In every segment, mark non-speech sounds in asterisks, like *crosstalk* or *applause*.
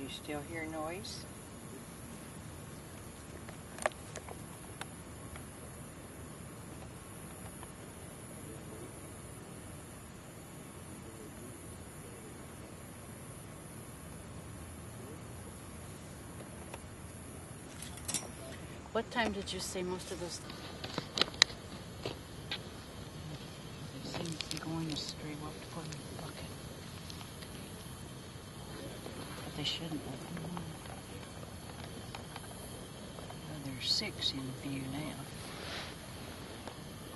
You still hear noise? What time did you say most of those? They seem to be going astray. We'll have to put them in the bucket. But they shouldn't have. Well, there's six in view now.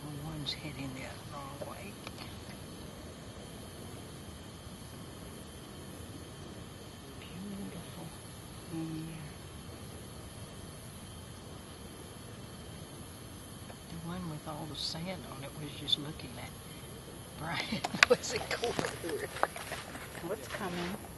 Well, one's heading the wrong way. Beautiful. Mm. The one with all the sand on it was just looking at Brian. *laughs* was it cool? What's coming?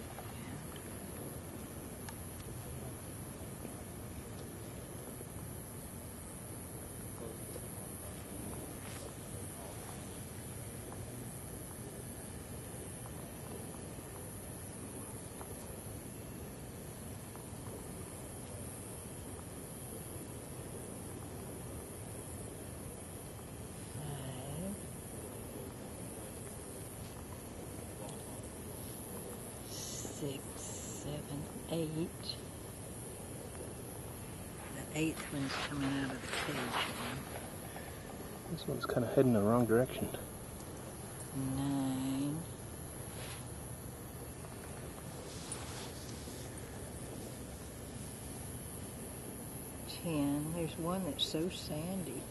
Eight. The eighth one's coming out of the cage. This one's kind of heading the wrong direction. Nine. Ten. There's one that's so sandy.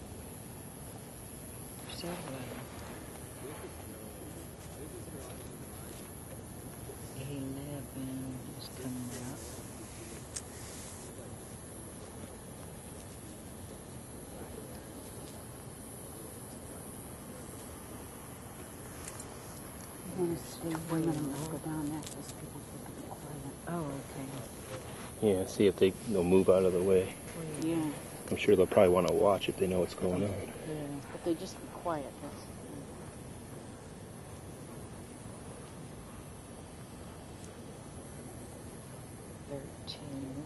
Several. Eleven is coming out. I'm going to see when I'm going to go down there because people can be quiet. Oh, okay. Yeah, see if they, they'll move out of the way. Yeah, I'm sure they'll probably want to watch if they know what's going on. yeah. But they just be quiet. That's, Thirteen.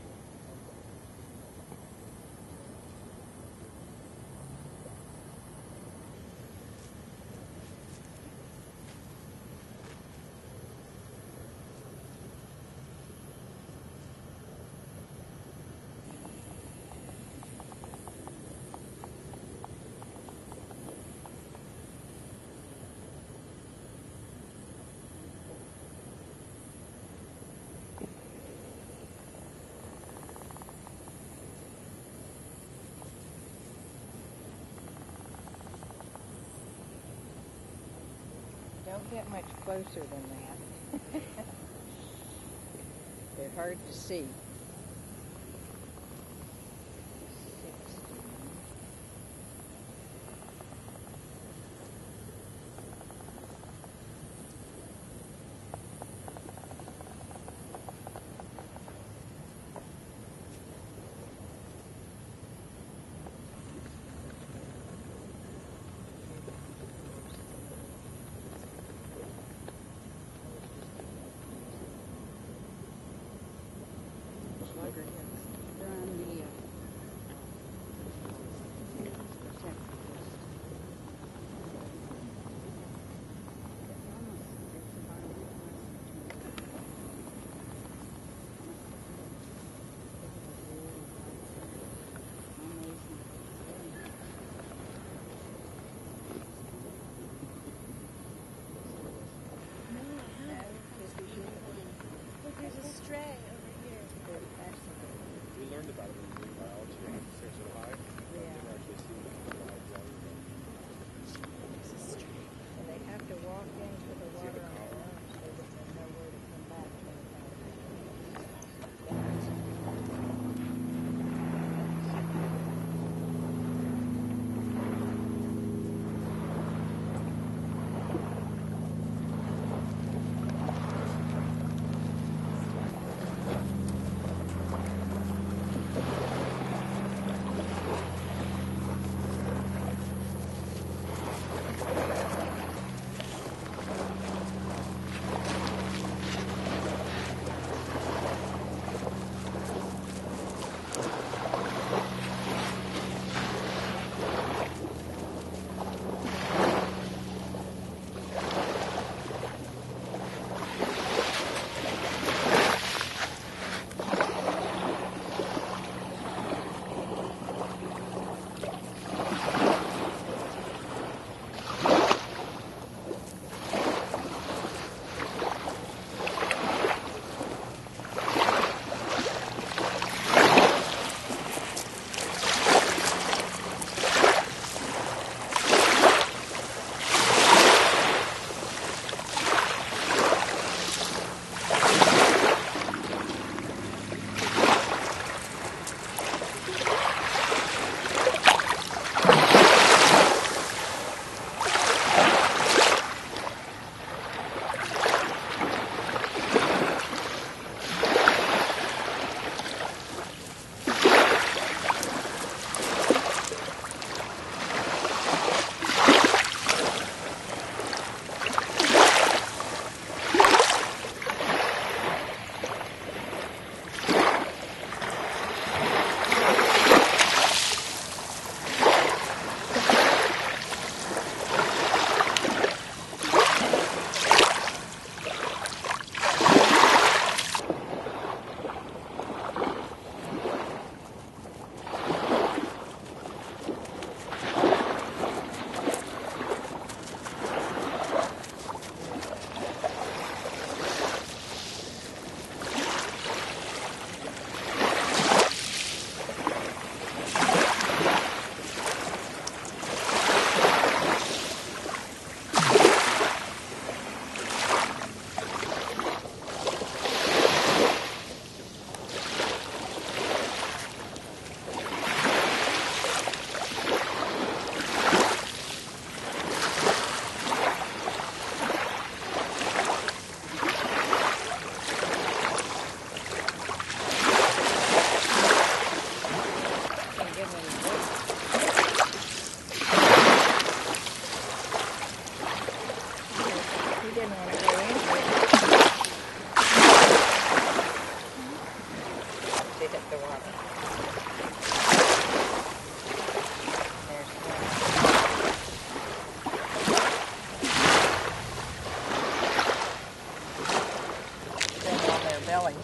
Don't get much closer than that. *laughs* They're hard to see.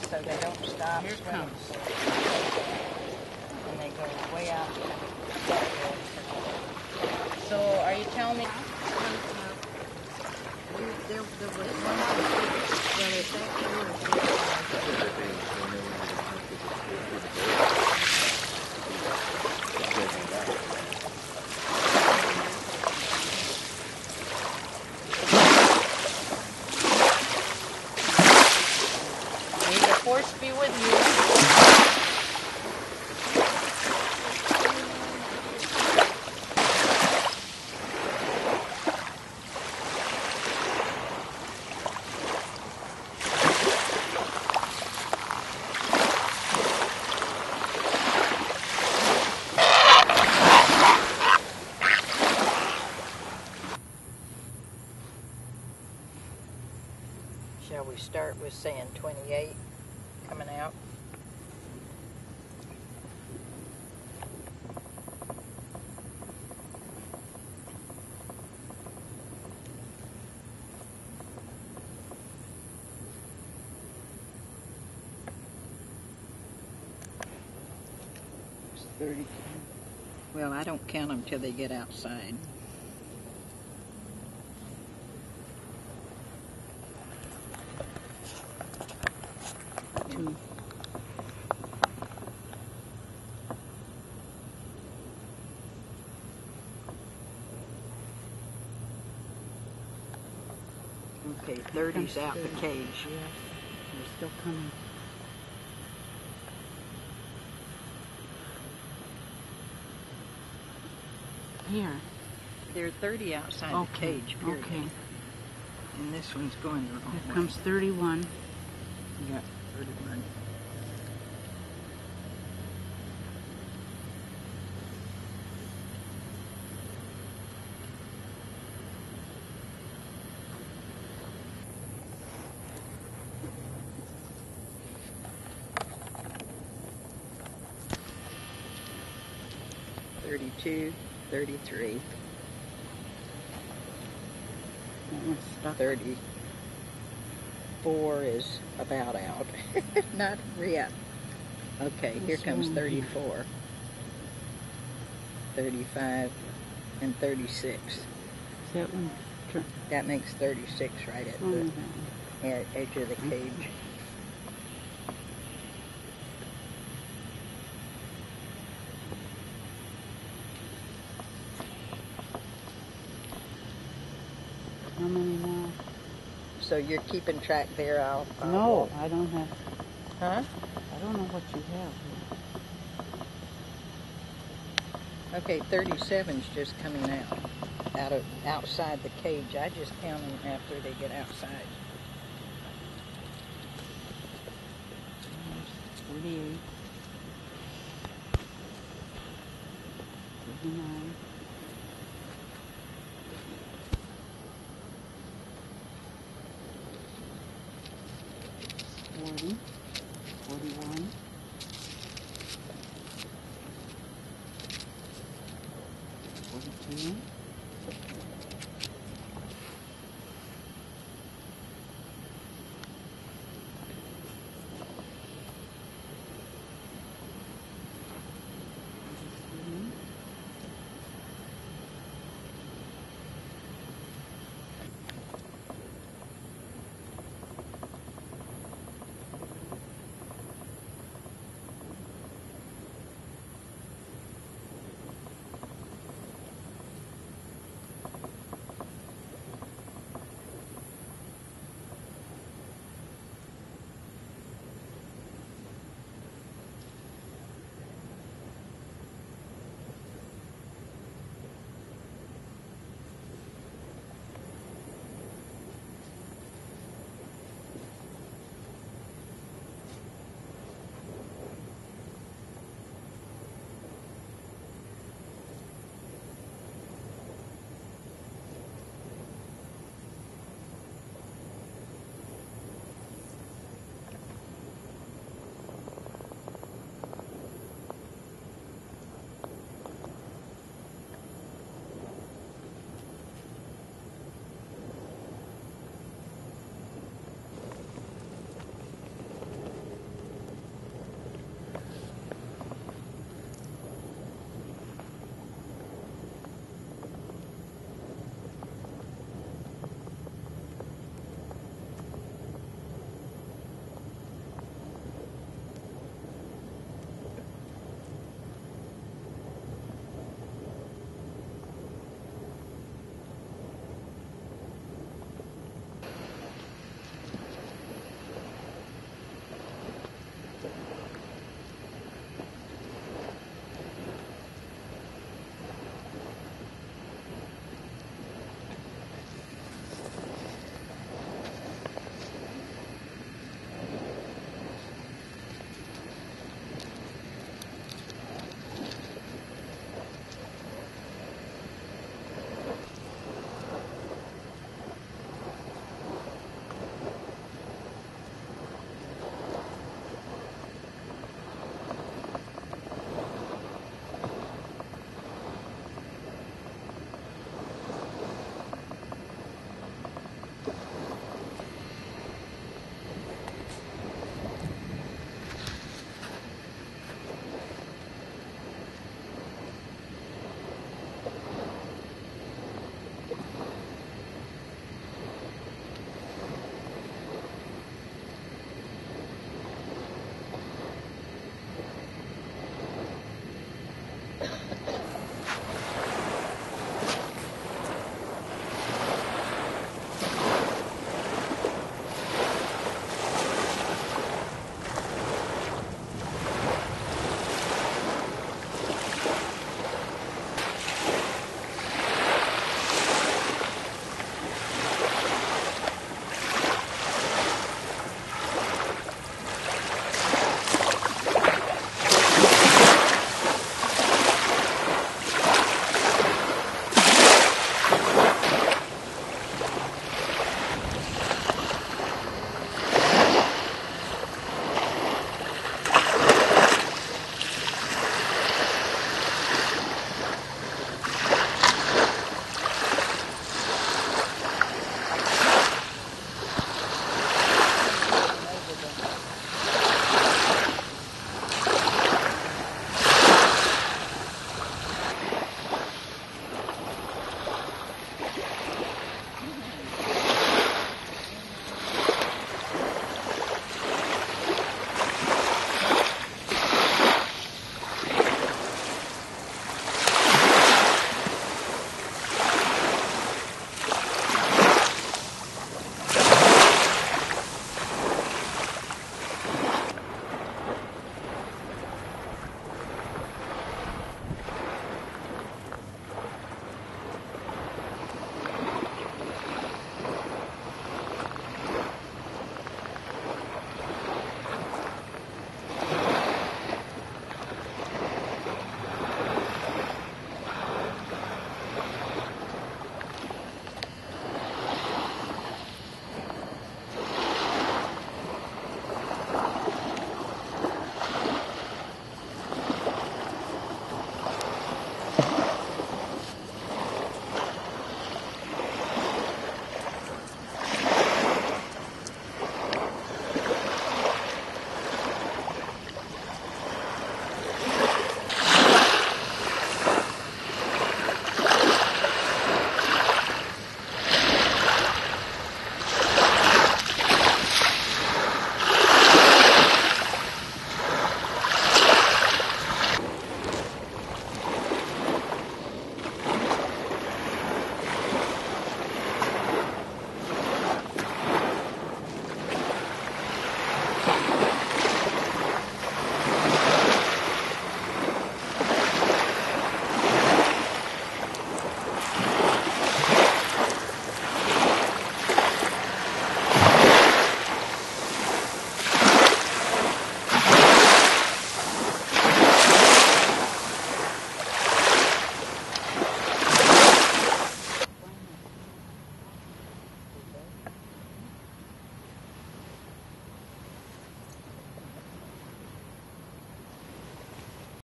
So they don't stop Here it swimming. comes. And they go way out. So are you telling me? There, there was one, well, it's actually, May the force be with you. shall with saying twenty-eight coming out? It's 30. Well, I don't count them till they get outside. Okay, thirty's out the cage. Yes. They're still coming. Here. There are thirty outside the cage, period. Okay. And this one's going the wrong Here way. comes 31. Yeah, thirty-one. Thirty-two, thirty-three, That thirty-four is about out. *laughs* Not yet. Okay, here comes one. thirty-four. Thirty-five and thirty-six. That one. That makes thirty-six right at the edge of the cage. How many now? So you're keeping track there, I'll. I'll No, I don't have. Huh? I don't know what you have. here. Okay, thirty-seven's just coming out, out of, outside the cage. I just count them after they get outside. There's 48.